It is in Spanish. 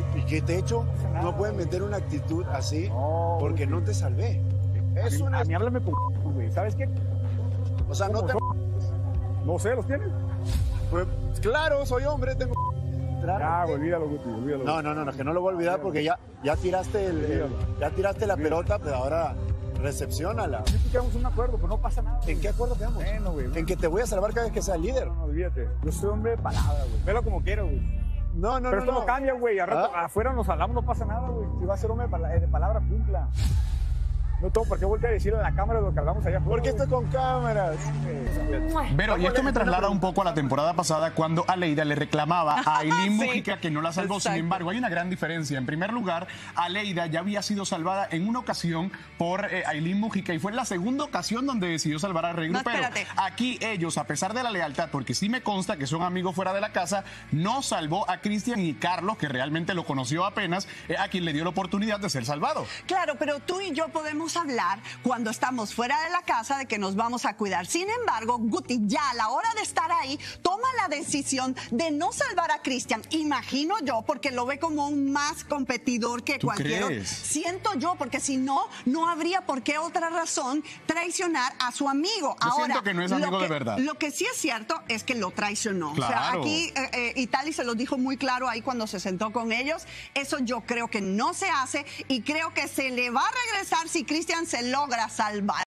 te- ¿Y qué te he hecho? No pueden meter una actitud así porque no te salvé. Es a, mí, una. a mí háblame con güey. ¿Sabes qué? O sea, no ¿Cómo te. son? No sé, ¿los tienes? Pues, claro, soy hombre, tengo. Güey, olvídalo, Guti, olvídalo. No, no, no, no, que no lo voy a olvidar porque ya, ya tiraste el, el- ya tiraste la pelota, pero ahora recepcionala. Sí, quedamos un acuerdo, pero no pasa nada. ¿En qué acuerdo quedamos? Bueno, güey. En que te voy a salvar cada vez que sea líder. No, no, olvídate. Yo soy hombre de palabra, güey. Velo como quiero, güey. No, no, Pero no. esto no, no. cambia, güey. ¿Ah? Afuera nos hablamos, no pasa nada, güey. Si va a ser hombre de pala- de palabra. No tengo por qué voltear a decirle en la cámara lo que hablamos allá afuera. ¿Por qué estoy con cámaras? Pero, y esto me traslada un poco a la temporada pasada cuando Aleida le reclamaba a Aileen Sí. Mujica que no la salvó. Sin embargo, hay una gran diferencia. En primer lugar, Aleida ya había sido salvada en una ocasión por eh, Aileen Mujica y fue en la segunda ocasión donde decidió salvar a Rey No, Grupero. espérate. Aquí ellos, a pesar de la lealtad, porque sí me consta que son amigos fuera de la casa, no salvó a Cristian y Carlos, que realmente lo conoció apenas, eh, a quien le dio la oportunidad de ser salvado. Claro, pero tú y yo podemos hablar cuando estamos fuera de la casa de que nos vamos a cuidar. Sin embargo, Guti ya a la hora de estar ahí toma la decisión de no salvar a Cristian. Imagino yo, porque lo ve como un más competidor que ¿Tú cualquier otro. crees? Siento yo, porque si no, no habría por qué otra razón traicionar a su amigo. Yo Ahora, siento que no es lo amigo de que- verdad. Lo que sí es cierto es que lo traicionó. O sea, Claro. aquí eh, eh, Itali se lo dijo muy claro ahí cuando se sentó con ellos. Eso yo creo que no se hace y creo que se le va a regresar si Cristian se logra salvar.